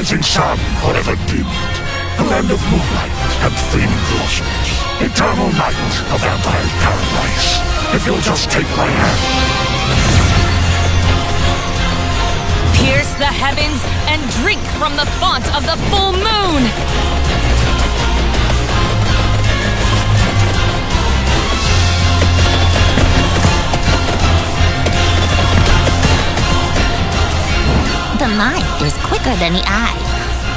rising sun forever dimmed. A land of moonlight and flaming blossoms. Eternal night of vampire paradise. If you'll just take my hand. Pierce the heavens and drink from the font of the full moon! Mind is quicker than the eye.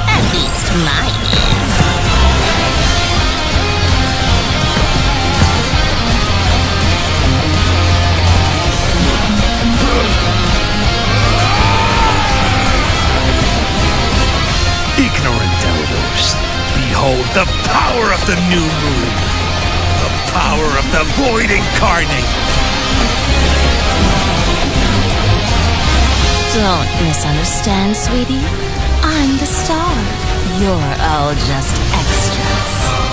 At least mine is. Ignorant elders, behold the power of the new moon. The power of the void incarnate. Don't misunderstand, sweetie. I'm the star. You're all just extras.